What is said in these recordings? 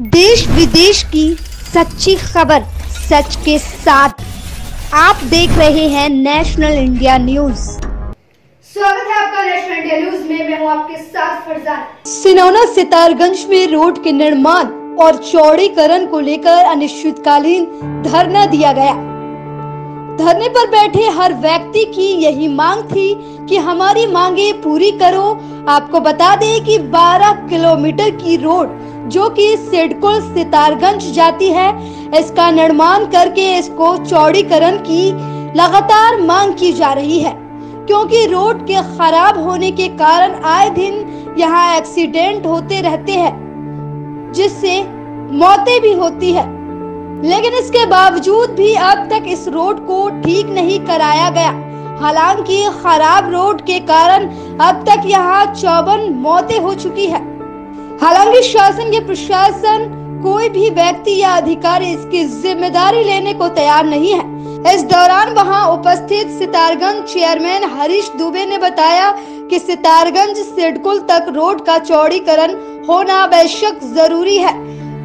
देश विदेश की सच्ची खबर सच के साथ। आप देख रहे हैं नेशनल इंडिया न्यूज़ स्वागत है आपका नेशनल इंडिया न्यूज़ में। मैं हूँ आपके साथ फरजान। सिनौना सितारगंज में रोड के निर्माण और चौड़ीकरण को लेकर अनिश्चितकालीन धरना दिया गया। धरने पर बैठे हर व्यक्ति की यही मांग थी कि हमारी मांगे पूरी करो। आपको बता दें कि 12 किलोमीटर की रोड जो कि सिडकुल सितारगंज जाती है, इसका निर्माण करके इसको चौड़ीकरण की लगातार मांग की जा रही है। क्योंकि रोड के खराब होने के कारण आए दिन यहाँ एक्सीडेंट होते रहते हैं, जिससे मौतें भी होती है। लेकिन इसके बावजूद भी अब तक इस रोड को ठीक नहीं कराया गया। हालाँकि खराब रोड के कारण अब तक यहाँ चौवन मौतें हो चुकी है। हालाँकि शासन या प्रशासन कोई भी व्यक्ति या अधिकारी इसकी ज़िम्मेदारी लेने को तैयार नहीं है। इस दौरान वहाँ उपस्थित सितारगंज चेयरमैन हरीश दुबे ने बताया कि सितारगंज सिडकुल तक रोड का चौड़ीकरण होना आवश्यक ज़रूरी है,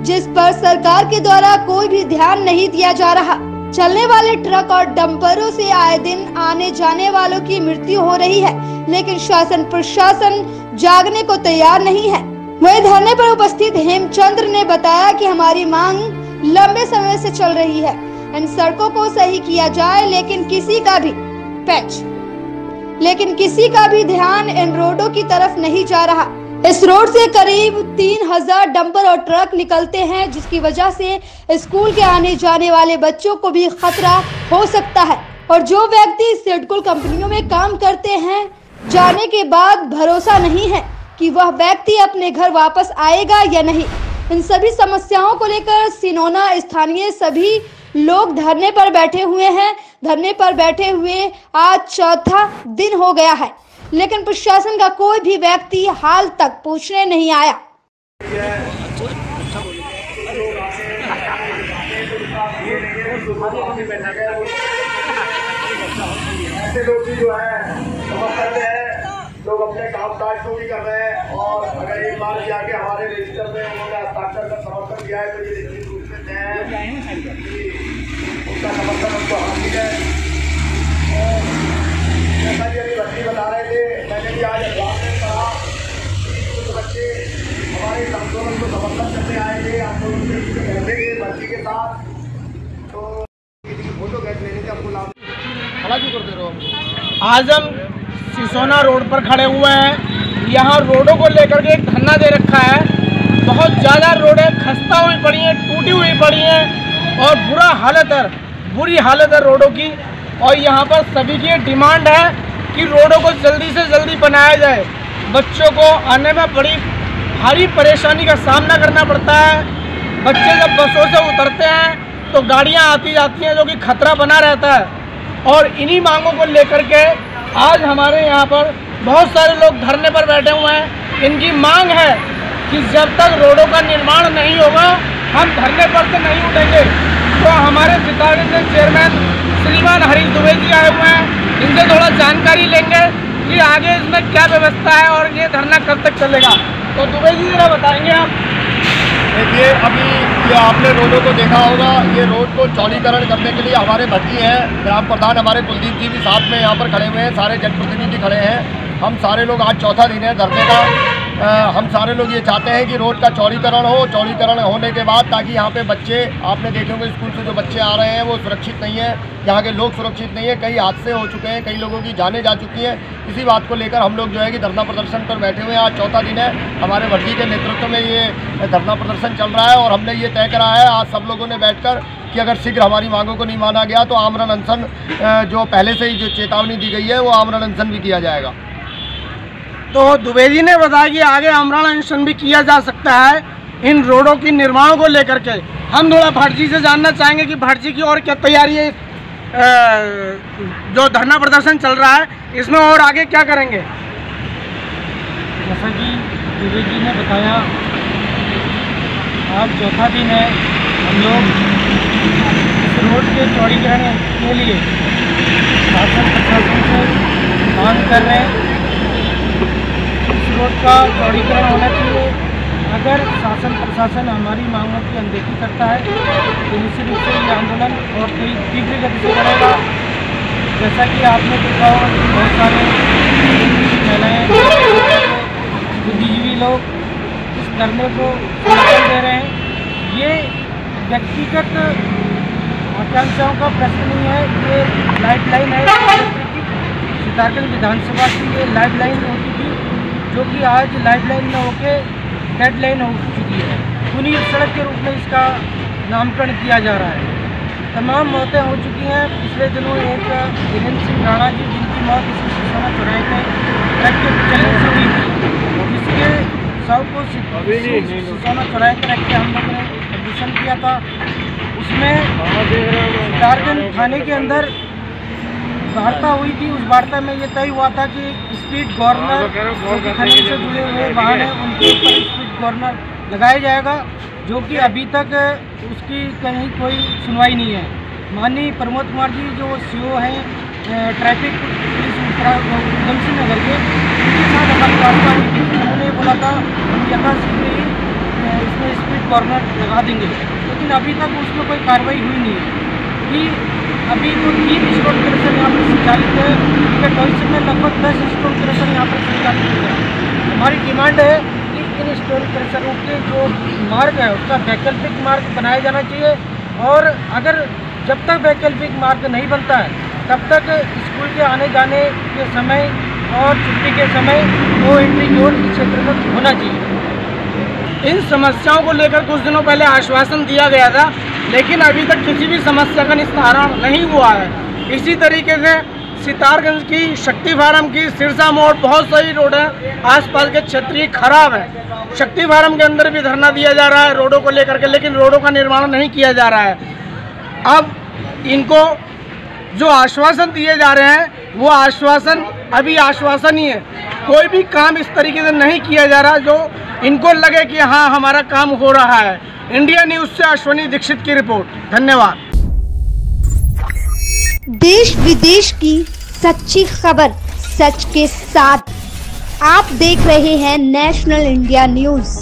जिस पर सरकार के द्वारा कोई भी ध्यान नहीं दिया जा रहा। चलने वाले ट्रक और डंपरों से आए दिन आने जाने वालों की मृत्यु हो रही है, लेकिन शासन प्रशासन जागने को तैयार नहीं है। वही धरने पर उपस्थित हेमचंद्र ने बताया कि हमारी मांग लंबे समय से चल रही है। इन सड़कों को सही किया जाए, लेकिन किसी का भी पैच, लेकिन किसी का भी ध्यान इन रोडों की तरफ़ नहीं जा रहा। इस रोड से करीब तीन हज़ार डंपर और ट्रक निकलते हैं, जिसकी वजह से स्कूल के आने जाने वाले बच्चों को भी खतरा हो सकता है। और जो व्यक्ति सिडकुल कंपनियों में काम करते हैं, जाने के बाद भरोसा नहीं है। कि वह व्यक्ति अपने घर वापस आएगा या नहीं इन सभी समस्याओं को लेकर सिनोना स्थानीय सभी लोग धरने पर बैठे हुए हैं धरने पर बैठे हुए आज चौथा दिन हो गया है लेकिन प्रशासन का कोई भी व्यक्ति हाल तक पूछने नहीं आया ऐसे लोग भी जो है हैं लोग अपने काम काज को भी कर रहे हैं और अगर एक बार जाके हमारे रजिस्टर में उन्होंने हस्ताक्षर का समर्थन दिया है तो ये निश्चित रूप से तय है कि उनका समर्थन उनको हासिल है। और जैसा कि अभी बच्ची बता रहे थे मैंने भी आज अखबार में पढ़ा कि कुछ बच्चे हमारे इस आंदोलन को समर्थन करने आए थे आंदोलन से बैठे थे बच्ची के साथ। तो फ़ोटो खींच लेने से हमको लाभ खड़ा क्यों कर दे रहे? हमको आज हम सिसोना रोड पर खड़े हुए हैं। यहाँ रोडों को लेकर के एक धरना दे रखा है। बहुत ज़्यादा रोडें खस्ता हुई पड़ी हैं, टूटी हुई पड़ी हैं और बुरा हालत है, बुरी हालत है रोडों की। और यहाँ पर सभी की डिमांड है कि रोडों को जल्दी से जल्दी बनाया जाए। बच्चों को आने में बड़ी भारी परेशानी का सामना करना पड़ता है। बच्चे जब बसों से उतरते हैं तो गाड़ियाँ आती जाती हैं जो कि खतरा बना रहता है। और इन्हीं मांगों को लेकर के आज हमारे यहाँ पर बहुत सारे लोग धरने पर बैठे हुए हैं। इनकी मांग है कि जब तक रोडों का निर्माण नहीं होगा, हम धरने पर से नहीं उठेंगे। तो हमारे सितारे से चेयरमैन श्रीमान हरीश दुबे जी आए हुए हैं। इनसे थोड़ा जानकारी लेंगे कि आगे इसमें क्या व्यवस्था है और ये धरना कब तक चलेगा। तो दुबे जी, जरा बताएँगे आप। देखिए, अभी ये आपने रोडों को देखा होगा, ये रोड को चौड़ीकरण करने के लिए हमारे भट्टी हैं, ग्राम प्रधान हमारे कुलदीप जी भी साथ में यहाँ पर खड़े हुए हैं, सारे जनप्रतिनिधि खड़े हैं। हम सारे लोग आज चौथा दिन है धरने का। हम सारे लोग ये चाहते हैं कि रोड का चौड़ीकरण हो, चौड़ीकरण होने के बाद ताकि यहाँ पे बच्चे, आपने देखे होंगे स्कूल से जो बच्चे आ रहे हैं, वो सुरक्षित नहीं है। यहाँ के लोग सुरक्षित नहीं है। कई हादसे हो चुके हैं, कई लोगों की जाने जा चुकी हैं। इसी बात को लेकर हम लोग जो है कि धरना प्रदर्शन पर बैठे हुए हैं। आज चौथा दिन है। हमारे भट्टी के नेतृत्व में ये धरना प्रदर्शन चल रहा है और हमने ये तय करा है, आज सब लोगों ने बैठकर कि अगर शीघ्र हमारी मांगों को नहीं माना गया तो आमरण अनशन जो पहले से ही जो चेतावनी दी गई है, वो आमरण अनशन भी किया जाएगा। तो जी ने बताया कि आगे अमरण अनशन भी किया जा सकता है इन रोडों की निर्माण को लेकर के। हम थोड़ा भटजी से जानना चाहेंगे कि भटजी की और क्या तैयारी है जो धरना प्रदर्शन चल रहा है, इसमें और आगे क्या करेंगे? जैसा कि दुबे जी ने बताया, आज चौथा दिन है, हम लोग रोड के चौड़ीकरण के लिए शासन प्रशासन से मांग कर रहे हैं। रोड का चौड़ीकरण होना चाहिए। अगर शासन प्रशासन हमारी मांगों की अनदेखी करता है तो निश्चित रूप से ये आंदोलन और कई तीव्र गति से बढ़ेगा जैसा कि आपने देखा कि बहुत सारे महिलाएँ बुद्धिजीवी लोग इस धरने को समर्थन दे रहे हैं। ये व्यक्तिगत आकांक्षाओं का प्रश्न नहीं है ये लाइफ लाइन है सितारगंज विधानसभा की ये लाइफ लाइन होती जो कि आज लाइफ लाइन में होके डेड लाइन हो चुकी है। पुनीर सड़क के रूप में इसका नामकरण किया जा रहा है। तमाम मौतें हो चुकी हैं। पिछले दिनों एक वीरेंद्र सिंह राणा जी जिनकी मौत इसी सिसोना चौराहे पे ट्रक के चलने से हुई थी जिसके शव को सिसोना चौराहे पर रख के हम लोगों ने प्रदूषण किया था। उसमें कारगंज थाने के अंदर वार्ता हुई थी उस वार्ता में ये तय हुआ था कि स्पीड गवर्नर जो कि खनिज से जुड़े हुए वाहन हैं। उनके ऊपर स्पीड गवर्नर लगाया जाएगा जो कि अभी तक उसकी कहीं कोई सुनवाई नहीं है। माननीय प्रमोद कुमार जी जो सीओ हैं ट्रैफ़िक पुलिस उधम सिंह नगर के उनके साथ हमारी वार्ता हुई थी उन्होंने बोला था हम यहाँ शीघ्र ही इसमें स्पीड गवर्नर लगा देंगे। लेकिन अभी तक उसमें कोई कार्रवाई हुई नहीं है। कि अभी तो तीन स्टोन क्रेशर यहाँ पर संचालित है। टिकट भविष्य में लगभग दस स्टोन क्रेशर यहाँ पर संचालित होगा हमारी डिमांड है कि इन स्टोन क्रेशरों के जो मार्ग है, उसका वैकल्पिक मार्ग बनाया जाना चाहिए और अगर जब तक वैकल्पिक मार्ग नहीं बनता है, तब तक स्कूल के आने जाने के समय और छुट्टी के समय वो एंट्री ओर इस क्षेत्र में होना चाहिए। इन समस्याओं को लेकर कुछ दिनों पहले आश्वासन दिया गया था, लेकिन अभी तक किसी भी समस्या का निस्तारण नहीं हुआ है। इसी तरीके से सितारगंज की शक्ति फार्म की सिरसा मोड़, बहुत सही रोड है, आसपास के क्षेत्रीय खराब है। शक्ति फार्म के अंदर भी धरना दिया जा रहा है रोडों को लेकर के, लेकिन रोडों का निर्माण नहीं किया जा रहा है। अब इनको जो आश्वासन दिए जा रहे हैं, वो आश्वासन अभी आश्वासन ही है। कोई भी काम इस तरीके से नहीं किया जा रहा जो इनको लगे कि हाँ हमारा काम हो रहा है। इंडिया न्यूज़ से अश्वनी दीक्षित की रिपोर्ट। धन्यवाद। देश विदेश की सच्ची खबर, सच के साथ। आप देख रहे हैं नेशनल इंडिया न्यूज़